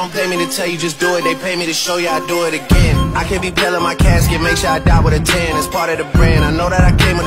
don't pay me to tell you just do it. They pay me to show you I do it again. I can't be piling my casket, make sure I die with a 10. It's part of the brand. I know that I came with.